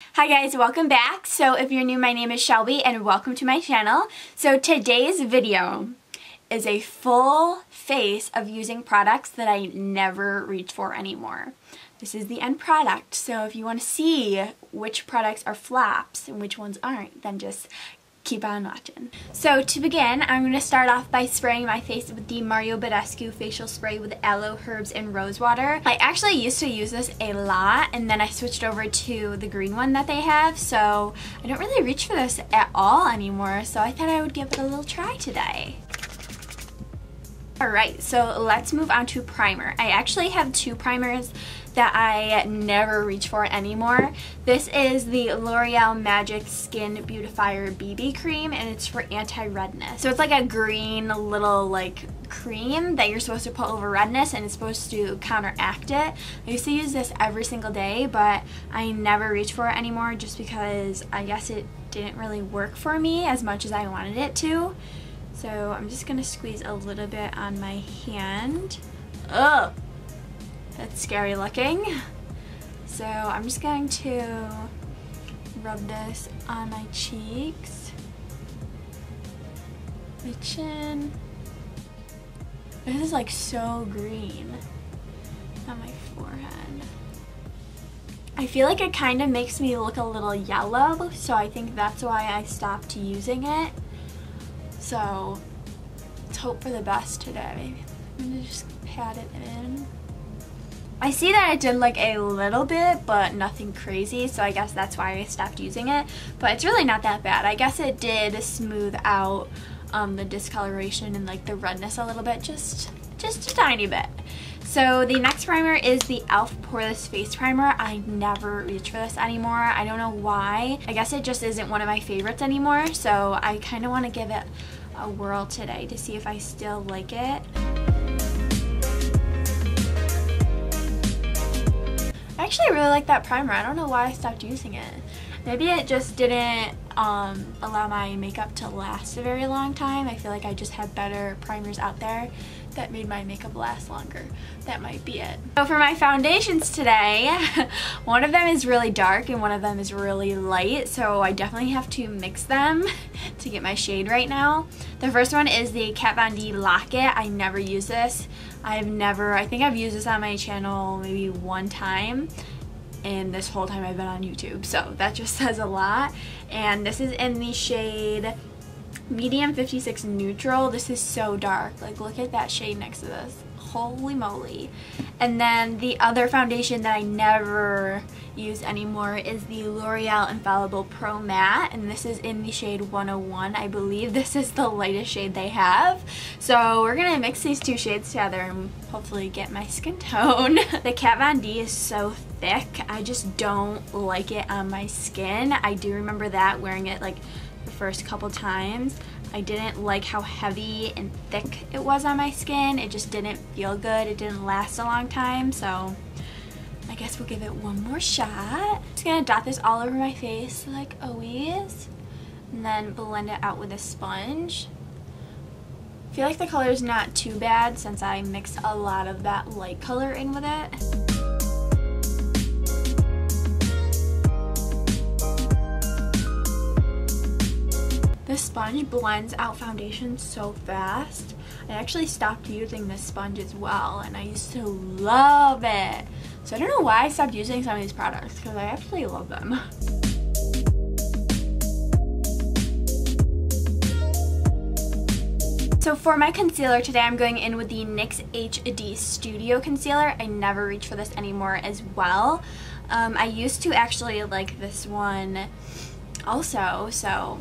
Hi guys, welcome back. So if you're new, my name is Shelby and welcome to my channel. So today's video is a full face of using products that I never reach for anymore. This is the end product, so if you want to see which products are flops and which ones aren't, then just keep on watching. So to begin, I'm going to start off by spraying my face with the Mario Badescu facial spray with aloe, herbs, and rose water. I actually used to use this a lot and then I switched over to the green one that they have so I don't really reach for this at all anymore so I thought I would give it a little try today. Alright, so let's move on to primer. I actually have two primers that I never reach for anymore. This is the L'Oreal Magic Skin Beautifier BB Cream and it's for anti-redness. So it's like a green little like cream that you're supposed to put over redness and it's supposed to counteract it. I used to use this every single day but I never reach for it anymore just because I guess it didn't really work for me as much as I wanted it to. So I'm just going to squeeze a little bit on my hand. Ugh! That's scary looking. So I'm just going to rub this on my cheeks, my chin. This is like so green on my forehead. I feel like it kind of makes me look a little yellow, so I think that's why I stopped using it. So let's hope for the best today. I'm gonna just pat it in. I see that it did like a little bit, but nothing crazy, so I guess that's why I stopped using it. But it's really not that bad. I guess it did smooth out um, the discoloration and like the redness a little bit, just, just a tiny bit. So the next primer is the e.l.f. Poreless Face Primer. I never reach for this anymore. I don't know why. I guess it just isn't one of my favorites anymore, so I kind of want to give it a whirl today to see if I still like it. Actually really like that primer. I don't know why I stopped using it. Maybe it just didn't um, allow my makeup to last a very long time. I feel like I just had better primers out there that made my makeup last longer. That might be it. So for my foundations today, one of them is really dark and one of them is really light, so I definitely have to mix them to get my shade right now. The first one is the Kat Von D Lock-It. I never use this. I've never, I think I've used this on my channel maybe one time and this whole time I've been on YouTube, so that just says a lot. And this is in the shade medium 56 neutral this is so dark like look at that shade next to this holy moly and then the other foundation that I never use anymore is the L'Oreal Infallible Pro Matte and this is in the shade 101 I believe this is the lightest shade they have so we're gonna mix these two shades together and hopefully get my skin tone the Kat Von D is so thick I just don't like it on my skin I do remember that wearing it like the first couple times. I didn't like how heavy and thick it was on my skin. It just didn't feel good. It didn't last a long time, so I guess we'll give it one more shot. Just gonna dot this all over my face like always, and then blend it out with a sponge. I feel like the color is not too bad since I mixed a lot of that light color in with it. This sponge blends out foundation so fast. I actually stopped using this sponge as well and I used to love it. So I don't know why I stopped using some of these products because I actually love them. So for my concealer today, I'm going in with the NYX HD Studio Concealer. I never reach for this anymore as well. Um, I used to actually like this one also, so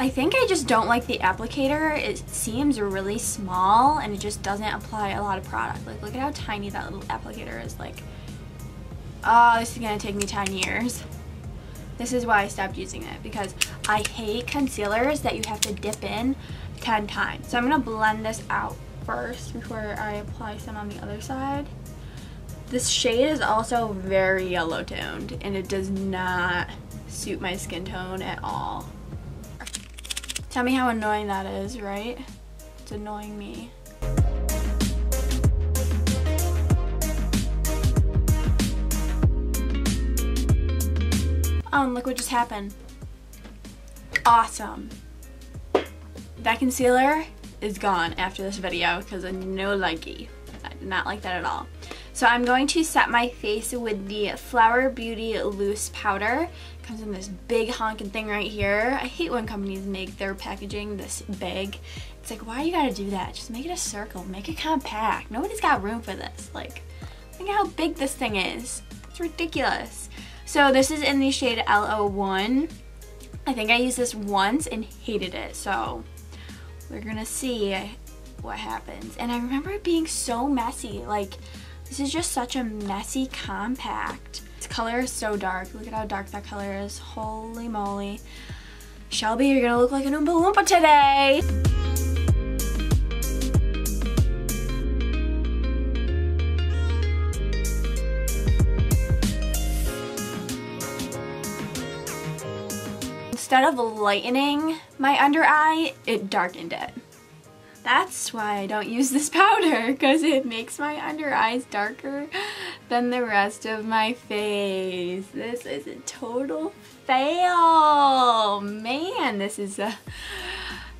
I think I just don't like the applicator. It seems really small and it just doesn't apply a lot of product. Like look at how tiny that little applicator is. Like, oh, this is gonna take me 10 years. This is why I stopped using it because I hate concealers that you have to dip in 10 times. So I'm gonna blend this out first before I apply some on the other side. This shade is also very yellow toned and it does not suit my skin tone at all. Tell me how annoying that is, right? It's annoying me. Oh, and look what just happened. Awesome. That concealer is gone after this video because I no likey. I did not like that at all. So I'm going to set my face with the Flower Beauty Loose Powder. It comes in this big honking thing right here. I hate when companies make their packaging this big. It's like, why you gotta do that? Just make it a circle, make it compact. Nobody's got room for this. Like, think how big this thing is. It's ridiculous. So this is in the shade L01. I think I used this once and hated it, so we're gonna see what happens. And I remember it being so messy. Like, this is just such a messy compact. This color is so dark. Look at how dark that color is. Holy moly. Shelby, you're gonna look like an Oompa Loompa today. Instead of lightening my under eye, it darkened it. That's why I don't use this powder because it makes my under eyes darker than the rest of my face. This is a total fail. Man, this is a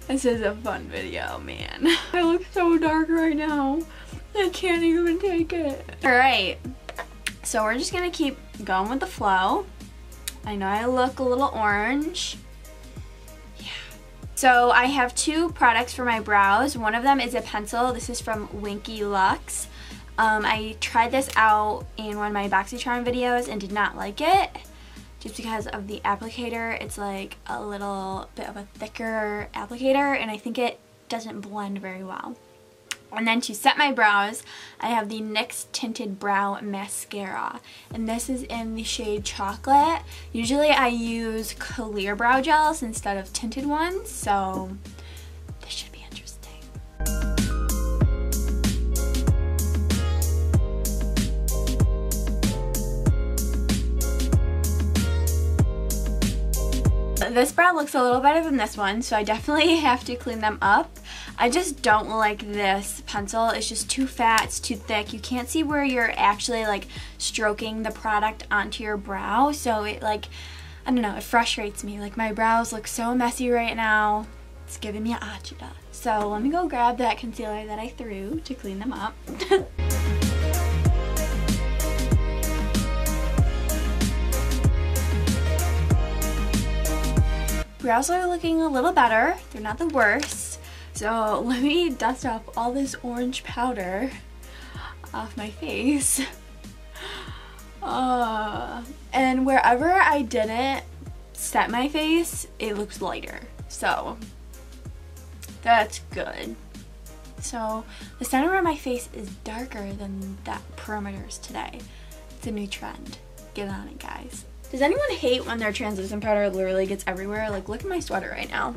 this is a fun video, man. I look so dark right now. I can't even take it. All right, so we're just gonna keep going with the flow. I know I look a little orange. So I have two products for my brows. One of them is a pencil. This is from Winky Lux. Um, I tried this out in one of my BoxyCharm videos and did not like it just because of the applicator. It's like a little bit of a thicker applicator and I think it doesn't blend very well. And then to set my brows, I have the NYX Tinted Brow Mascara. And this is in the shade Chocolate. Usually I use clear brow gels instead of tinted ones, so this should be interesting. This brow looks a little better than this one, so I definitely have to clean them up. I just don't like this pencil. It's just too fat, it's too thick. You can't see where you're actually like stroking the product onto your brow. So it like, I don't know, it frustrates me. Like my brows look so messy right now. It's giving me agita. So let me go grab that concealer that I threw to clean them up. brows are looking a little better. They're not the worst. So let me dust off all this orange powder off my face. Uh, and wherever I didn't set my face, it looks lighter. So that's good. So the center of my face is darker than that perimeters today. It's a new trend. Get on it, guys. Does anyone hate when their translucent powder literally gets everywhere? Like, look at my sweater right now.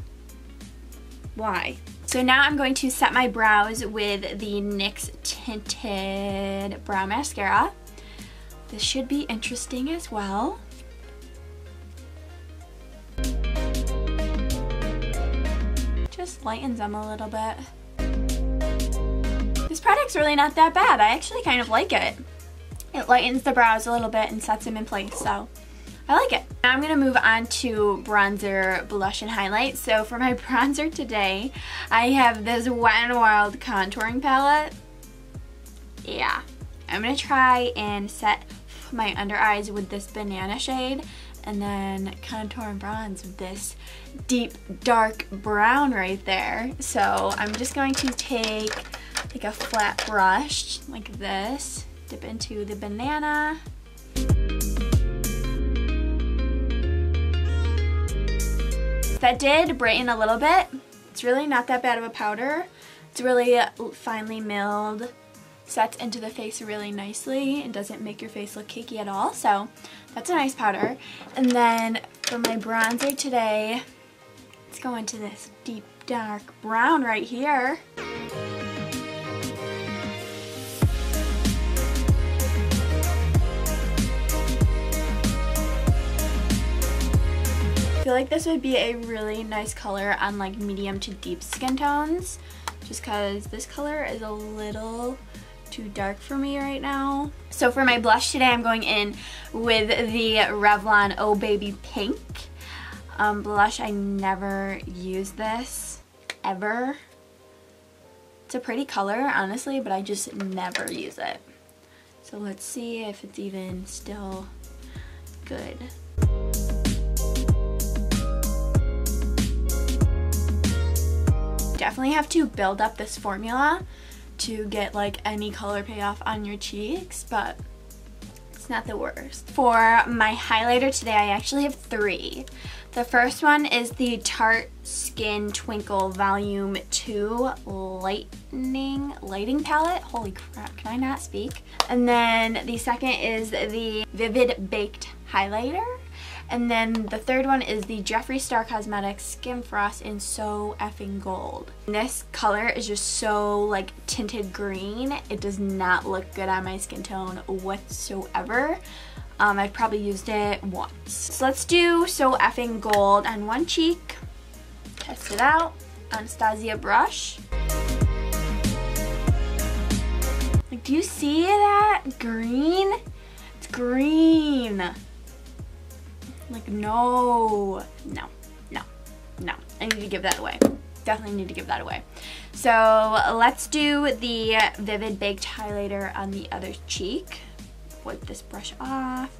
Why? So now I'm going to set my brows with the NYX Tinted Brow Mascara. This should be interesting as well. Just lightens them a little bit. This product's really not that bad. I actually kind of like it. It lightens the brows a little bit and sets them in place, so I like it. Now I'm going to move on to bronzer, blush, and highlight. So for my bronzer today, I have this Wet n Wild contouring palette. Yeah. I'm going to try and set my under eyes with this banana shade and then contour and bronze with this deep dark brown right there. So I'm just going to take like a flat brush like this, dip into the banana, that did brighten a little bit. It's really not that bad of a powder. It's really finely milled, sets into the face really nicely and doesn't make your face look cakey at all. So that's a nice powder. And then for my bronzer today, let's go into this deep dark brown right here. Feel like this would be a really nice color on like medium to deep skin tones just because this color is a little too dark for me right now. So for my blush today, I'm going in with the Revlon Oh Baby Pink um, blush. I never use this, ever. It's a pretty color, honestly, but I just never use it. So let's see if it's even still good. Definitely have to build up this formula to get like any color payoff on your cheeks, but it's not the worst. For my highlighter today, I actually have three. The first one is the Tarte Skin Twinkle Volume 2 Lightning Lighting Palette. Holy crap, can I not speak? And then the second is the Vivid Baked Highlighter. And then the third one is the Jeffree Star Cosmetics Skin Frost in So Effing Gold. And this color is just so like tinted green. It does not look good on my skin tone whatsoever. Um, I've probably used it once. So let's do So Effing Gold on one cheek. Test it out. Anastasia brush. Like, do you see that? Green? It's green. Like, no, no, no, no. I need to give that away. Definitely need to give that away. So let's do the Vivid Baked Highlighter on the other cheek. Wipe this brush off.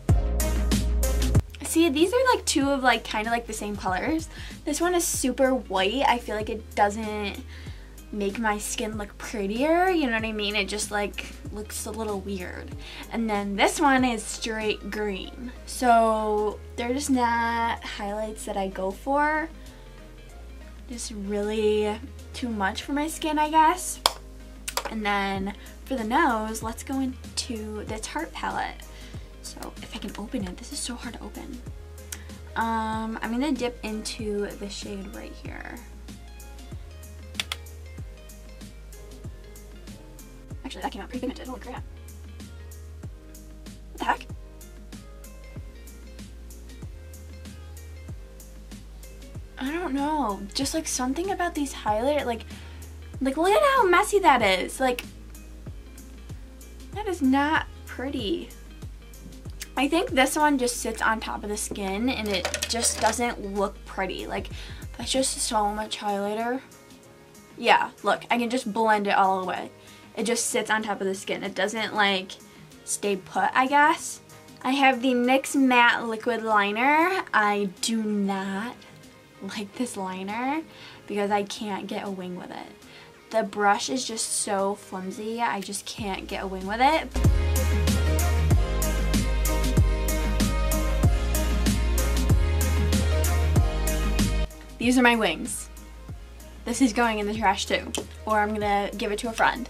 See, these are like two of like kind of like the same colors. This one is super white. I feel like it doesn't make my skin look prettier, you know what I mean? It just like looks a little weird. And then this one is straight green. So they're just not highlights that I go for. Just really too much for my skin, I guess. And then for the nose, let's go into the Tarte palette. So if I can open it, this is so hard to open. Um, I'm gonna dip into the shade right here. Actually, that came out pretty pigmented. Holy crap. What the heck? I don't know. Just like something about these highlighter, like, like look at how messy that is. Like, that is not pretty. I think this one just sits on top of the skin and it just doesn't look pretty. Like, that's just so much highlighter. Yeah, look, I can just blend it all away. It just sits on top of the skin. It doesn't like stay put, I guess. I have the NYX Matte Liquid Liner. I do not like this liner because I can't get a wing with it. The brush is just so flimsy. I just can't get a wing with it. These are my wings. This is going in the trash too. Or I'm gonna give it to a friend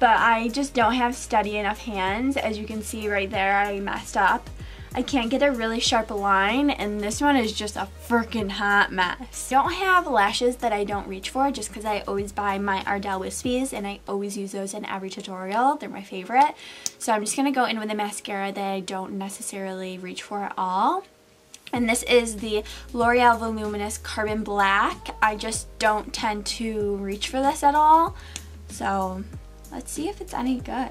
but I just don't have steady enough hands. As you can see right there, I messed up. I can't get a really sharp line and this one is just a freaking hot mess. Don't have lashes that I don't reach for just because I always buy my Ardell Wispies and I always use those in every tutorial. They're my favorite. So I'm just going to go in with a mascara that I don't necessarily reach for at all. And this is the L'Oreal Voluminous Carbon Black. I just don't tend to reach for this at all. So Let's see if it's any good.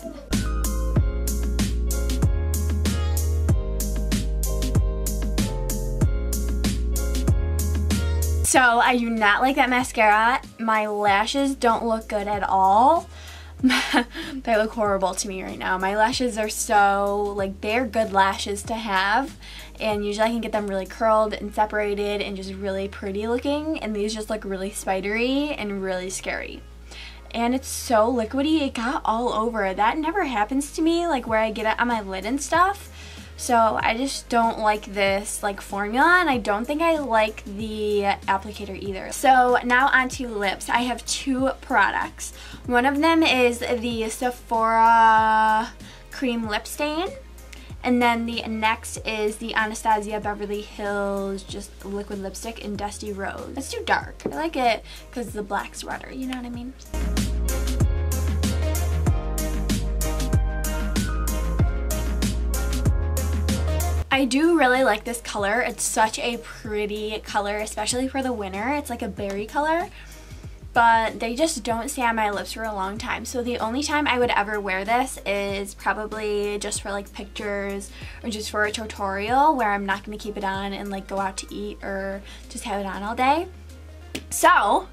So I do not like that mascara. My lashes don't look good at all. they look horrible to me right now. My lashes are so, like, they're good lashes to have. And usually I can get them really curled and separated and just really pretty looking. And these just look really spidery and really scary and it's so liquidy it got all over that never happens to me like where I get it on my lid and stuff so I just don't like this like formula and I don't think I like the applicator either. So now onto lips. I have two products. One of them is the Sephora Cream Lip Stain. And then the next is the Anastasia Beverly Hills just liquid lipstick in Dusty Rose. It's too dark. I like it because the black's redder, you know what I mean? I do really like this color. It's such a pretty color, especially for the winter. It's like a berry color. but they just don't stay on my lips for a long time. So the only time I would ever wear this is probably just for like pictures or just for a tutorial where I'm not going to keep it on and like go out to eat or just have it on all day. So,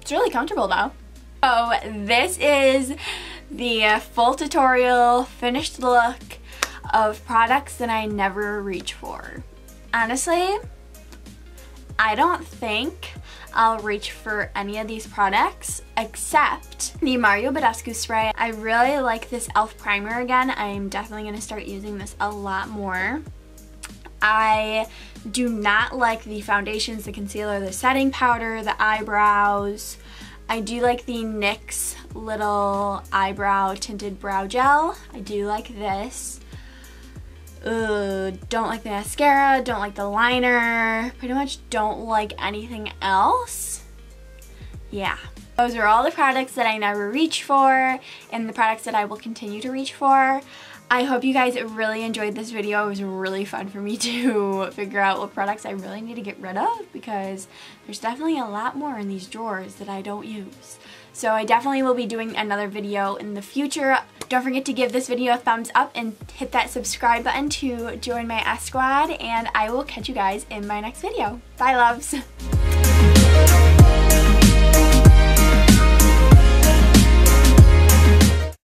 it's really comfortable though. So this is the full tutorial finished look of products that I never reach for. Honestly, I don't think I'll reach for any of these products except the Mario Badescu spray. I really like this e.l.f. primer again. I'm definitely going to start using this a lot more. I do not like the foundations, the concealer, the setting powder, the eyebrows. I do like the NYX little eyebrow tinted brow gel. I do like this. Ugh, don't like the mascara, don't like the liner, pretty much don't like anything else. Yeah. Those are all the products that I never reach for and the products that I will continue to reach for. I hope you guys really enjoyed this video. It was really fun for me to figure out what products I really need to get rid of because there's definitely a lot more in these drawers that I don't use. So I definitely will be doing another video in the future. Don't forget to give this video a thumbs up and hit that subscribe button to join my S Squad and I will catch you guys in my next video. Bye loves!